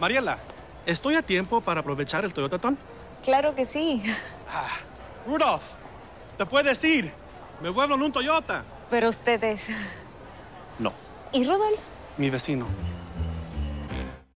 Mariela, ¿estoy a tiempo para aprovechar el Toyota Ton? Claro que sí. Ah, Rudolph, te puedes ir. Me vuelvo en un Toyota. Pero ustedes. No, ¿Y Rudolf? mi vecino.